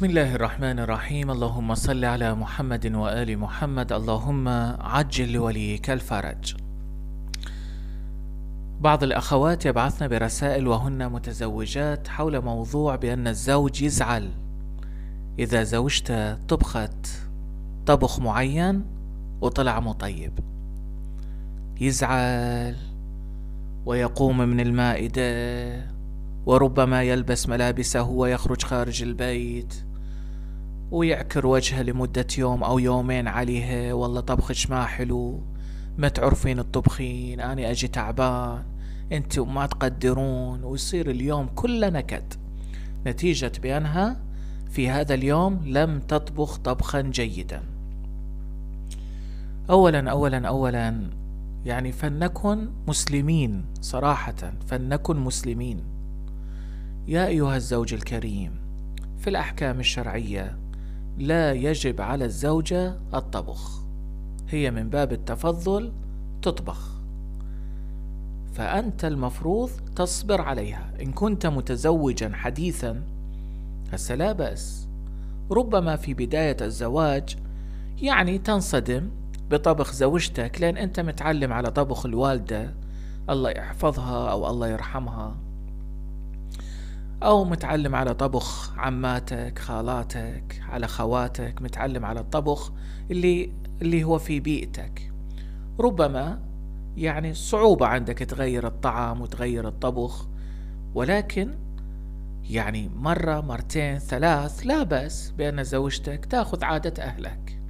بسم الله الرحمن الرحيم. اللهم صل على محمد وآل محمد. اللهم عجل لوليك الفرج. بعض الأخوات يبعثن برسائل وهن متزوجات حول موضوع بأن الزوج يزعل. إذا زوجته طبخت طبخ معين وطلع مو طيب يزعل ويقوم من المائدة وربما يلبس ملابسه ويخرج خارج البيت. ويعكر وجهه لمدة يوم أو يومين عليها والله طبخش ما حلو ما تعرفين الطبخين أنا أجي تعبان أنتم ما تقدرون. ويصير اليوم كله نكد. نتيجة بأنها في هذا اليوم لم تطبخ طبخا جيدا. أولا أولا أولا يعني فلنكن مسلمين صراحة فلنكن مسلمين. يا أيها الزوج الكريم في الأحكام الشرعية لا يجب على الزوجة الطبخ. هي من باب التفضل تطبخ. فأنت المفروض تصبر عليها. إن كنت متزوجا حديثا هسه لا بأس. ربما في بداية الزواج يعني تنصدم بطبخ زوجتك لأن أنت متعلم على طبخ الوالدة. الله يحفظها أو الله يرحمها. أو متعلم على طبخ عماتك خالاتك على خواتك متعلم على الطبخ اللي اللي هو في بيئتك. ربما يعني صعوبة عندك تغير الطعام وتغير الطبخ ولكن يعني مرة مرتين ثلاث لا بأس بأن زوجتك تأخذ عادة أهلك.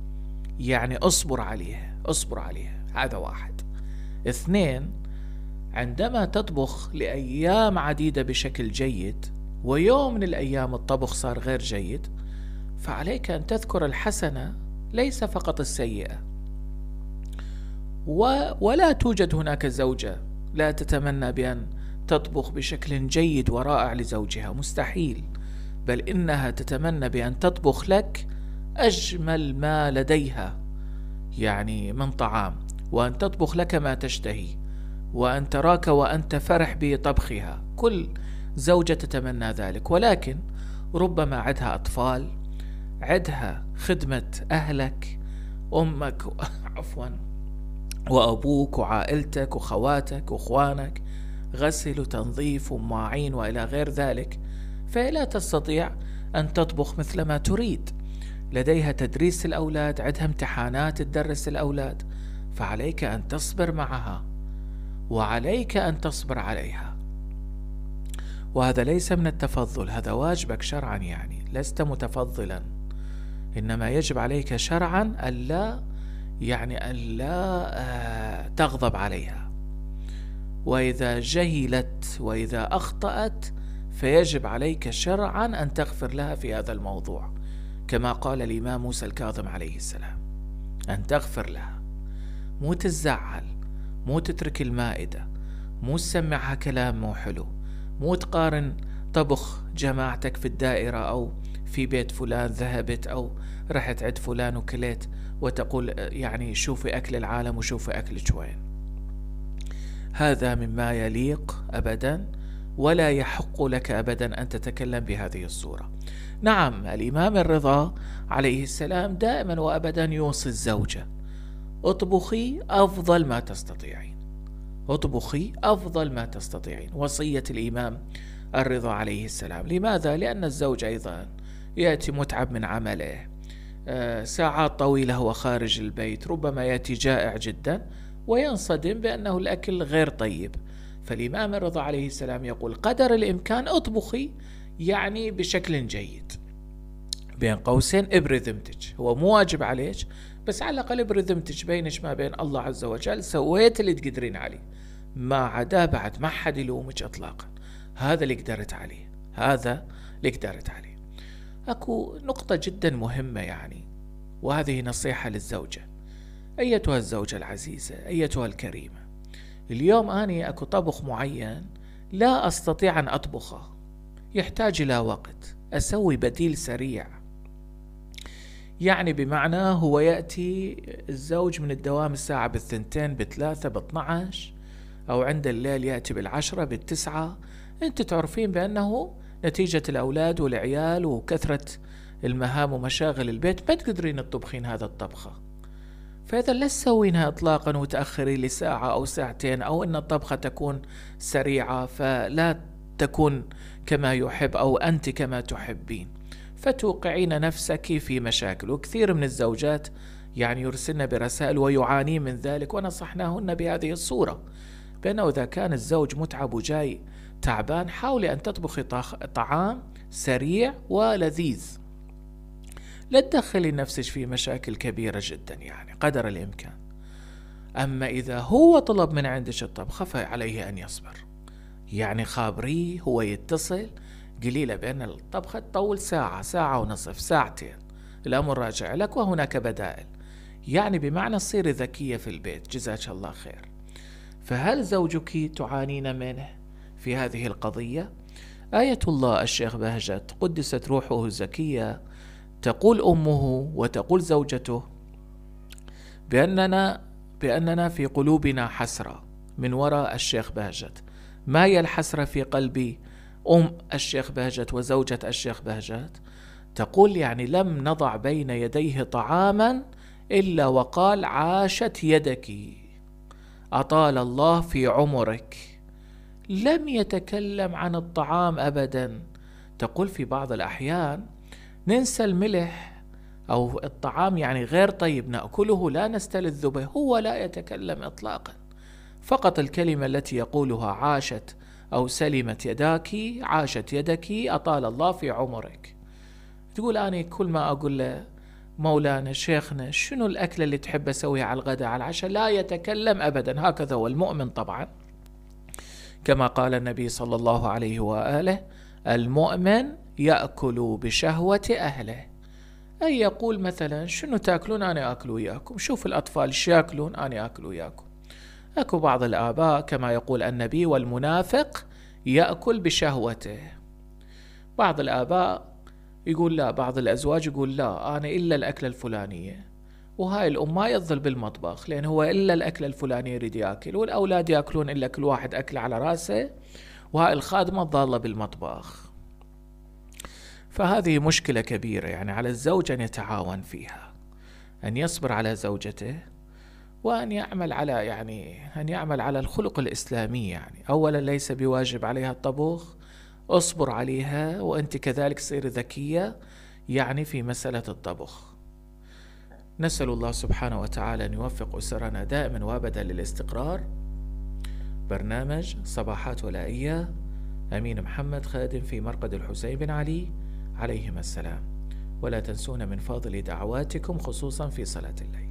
يعني اصبر عليها اصبر عليها. هذا واحد. اثنين عندما تطبخ لأيام عديدة بشكل جيد ويوم من الأيام الطبخ صار غير جيد فعليك أن تذكر الحسنة ليس فقط السيئة. و ولا توجد هناك زوجة لا تتمنى بأن تطبخ بشكل جيد ورائع لزوجها. مستحيل بل إنها تتمنى بأن تطبخ لك أجمل ما لديها يعني من طعام وأن تطبخ لك ما تشتهي وأن تراك وأنت فرح بطبخها. كل زوجة تتمنى ذلك. ولكن ربما عدها أطفال عدها خدمة أهلك أمك عفوا وأبوك وعائلتك وخواتك وإخوانك غسل وتنظيف ومواعين وإلى غير ذلك. فلا تستطيع أن تطبخ مثل ما تريد. لديها تدريس الأولاد عندها امتحانات تدرس الأولاد. فعليك أن تصبر معها وعليك أن تصبر عليها. وهذا ليس من التفضل هذا واجبك شرعا يعني لست متفضلا. إنما يجب عليك شرعا ألا يعني ألا آه، تغضب عليها. وإذا جهلت وإذا أخطأت فيجب عليك شرعا أن تغفر لها في هذا الموضوع كما قال الإمام موسى الكاظم عليه السلام. أن تغفر لها. مو تزعل مو تترك المائدة مو تسمعها كلام مو حلو. مو تقارن طبخ جماعتك في الدائرة أو في بيت فلان ذهبت أو رحت عند فلان وكليت وتقول يعني شوفي أكل العالم وشوفي أكلك وين. هذا مما يليق أبدا ولا يحق لك أبدا أن تتكلم بهذه الصورة. نعم الإمام الرضا عليه السلام دائما وأبدا يوصي الزوجة. اطبخي أفضل ما تستطيعين. اطبخي أفضل ما تستطيعين وصية الإمام الرضا عليه السلام. لماذا؟ لأن الزوج أيضا يأتي متعب من عمله. آه، ساعات طويلة هو خارج البيت ربما يأتي جائع جدا وينصدم بأنه الأكل غير طيب. فالإمام الرضا عليه السلام يقول قدر الإمكان أطبخي يعني بشكل جيد. بين قوسين ابري ذمتك هو مو واجب عليك بس على الأقل ابري ذمتك بينك ما بين الله عز وجل. سويت اللي تقدرين عليه. ما عدا بعد ما حد يلومك اطلاقا. هذا اللي قدرت عليه. هذا اللي قدرت عليه. أكو نقطة جدا مهمة يعني وهذه نصيحة للزوجة. أيتها الزوجة العزيزة أيتها الكريمة. اليوم أني أكو طبخ معين لا أستطيع أن أطبخه. يحتاج إلى وقت. أسوي بديل سريع. يعني بمعنى هو يأتي الزوج من الدوام الساعة بالثنتين بثلاثة باثنعش أو عند الليل يأتي بالعشرة بالتسعة. أنت تعرفين بأنه نتيجة الأولاد والعيال وكثرة المهام ومشاغل البيت ما تقدرين تطبخين هذا الطبخة. فإذا لا تسوينها إطلاقا وتأخري لساعة أو ساعتين أو أن الطبخة تكون سريعة فلا تكون كما يحب أو أنت كما تحبين. فتوقعين نفسك في مشاكل. وكثير من الزوجات يعني يرسلن برسائل ويعانين من ذلك ونصحناهن بهذه الصورة. بأنه إذا كان الزوج متعب وجاي تعبان حاولي أن تطبخي طعام سريع ولذيذ. لا تدخلي نفسك في مشاكل كبيرة جدا يعني قدر الإمكان. أما إذا هو طلب من عندك الطبخة فعليه أن يصبر. يعني خابريه هو يتصل قليلة بأن الطبخة تطول ساعة ساعة ونصف ساعتين. الأمر راجع لك وهناك بدائل. يعني بمعنى تصيري ذكية في البيت. جزاك الله خير. فهل زوجك تعانين منه في هذه القضية؟ آية الله الشيخ بهجت قدست روحه الزكية. تقول أمه وتقول زوجته بأننا بأننا في قلوبنا حسرة. من وراء الشيخ بهجت. ما هي الحسرة في قلبي؟ أم الشيخ بهجت وزوجة الشيخ بهجت تقول يعني لم نضع بين يديه طعاما إلا وقال عاشت يدك. أطال الله في عمرك. لم يتكلم عن الطعام أبدا. تقول في بعض الأحيان ننسى الملح أو الطعام يعني غير طيب نأكله لا نستلذ به. هو لا يتكلم إطلاقا. فقط الكلمة التي يقولها عاشت أو سلمت يداك عاشت يدك أطال الله في عمرك. تقول أنا كل ما أقول له مولانا شيخنا شنو الأكلة اللي تحب أسويها على الغداء على العشاء؟ لا يتكلم أبدا. هكذا هو المؤمن طبعا. كما قال النبي صلى الله عليه وآله المؤمن يأكل بشهوة أهله. أي يقول مثلا شنو تأكلون؟ أنا أكل وياكم. شوف الأطفال إيش يأكلون؟ أنا أكل وياكم. أكو بعض الآباء كما يقول النبي والمنافق يأكل بشهوته. بعض الآباء يقول لا بعض الأزواج يقول لا أنا إلا الأكلة الفلانية. وهاي الأم ما يظل بالمطبخ لأن هو إلا الأكلة الفلانية يريد يأكل والأولاد يأكلون إلا كل واحد أكل على رأسه وهاي الخادمة ضالة بالمطبخ. فهذه مشكلة كبيرة يعني على الزوج أن يتعاون فيها أن يصبر على زوجته وأن يعمل على يعني أن يعمل على الخلق الإسلامي يعني. أولا ليس بواجب عليها الطبخ اصبر عليها وأنت كذلك صير ذكية يعني في مسألة الطبخ. نسأل الله سبحانه وتعالى أن يوفق أسرنا دائما وابدا للاستقرار. برنامج صباحات ولائية. أمين محمد خادم في مرقد الحسين بن علي. عليهما السلام. ولا تنسون من فضل دعواتكم خصوصا في صلاة الليل.